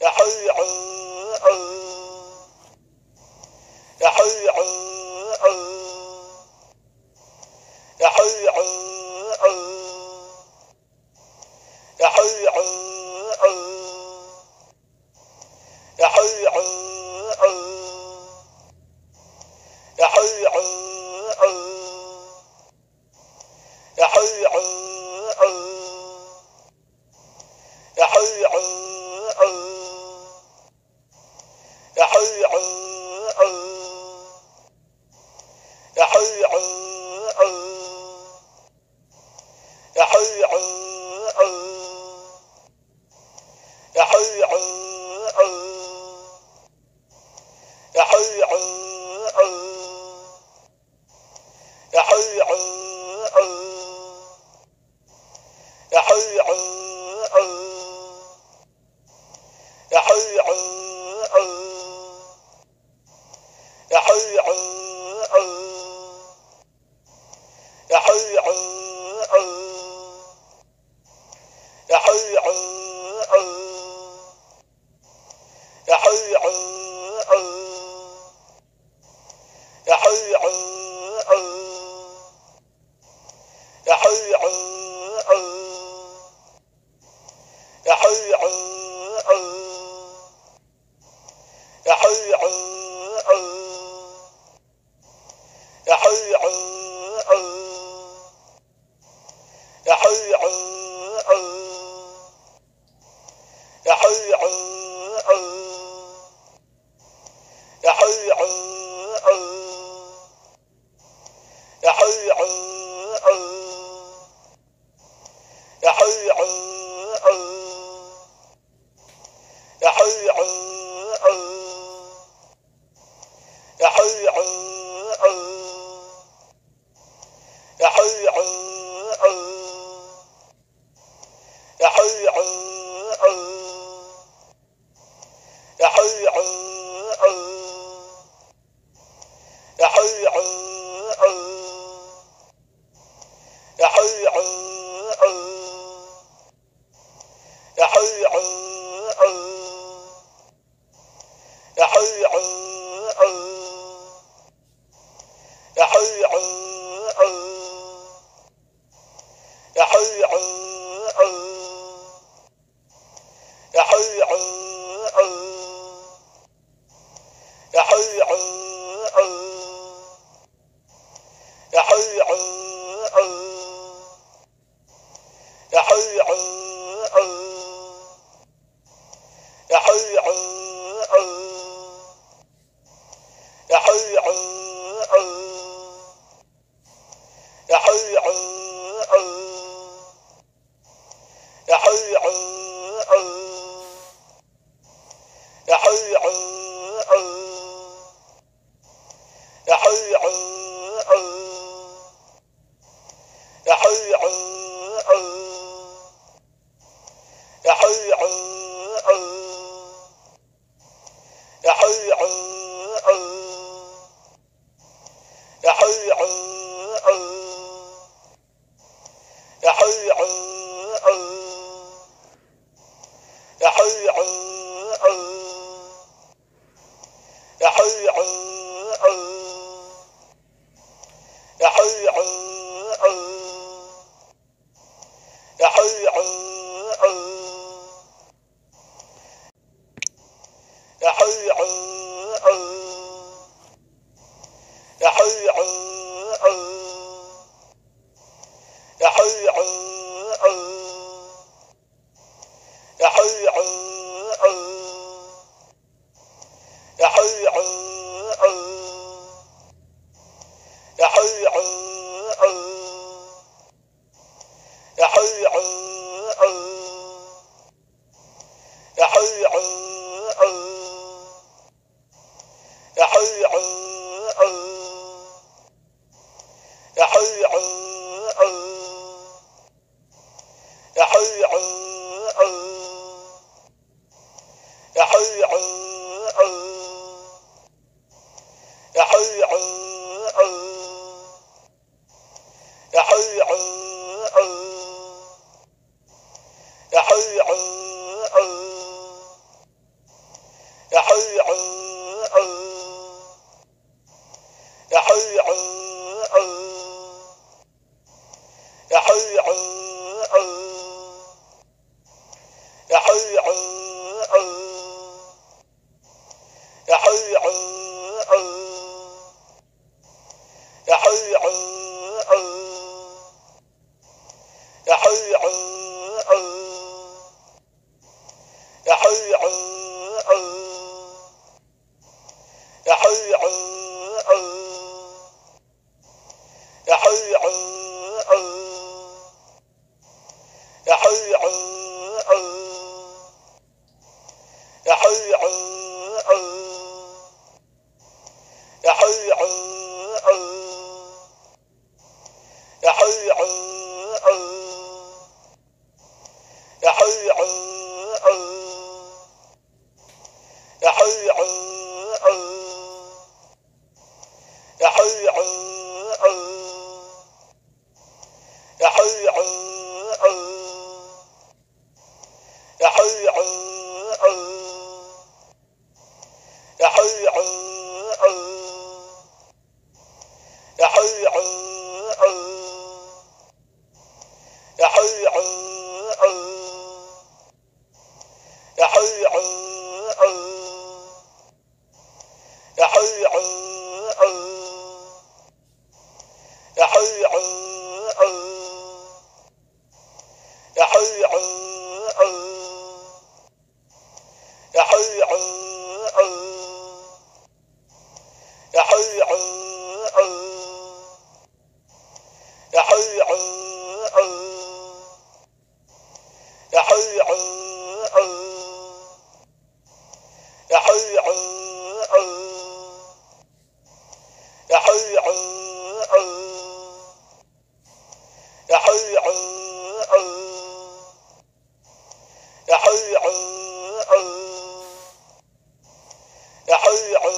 يا حي يا حي يا حي يا حي يا حي Bye. Oh. Oh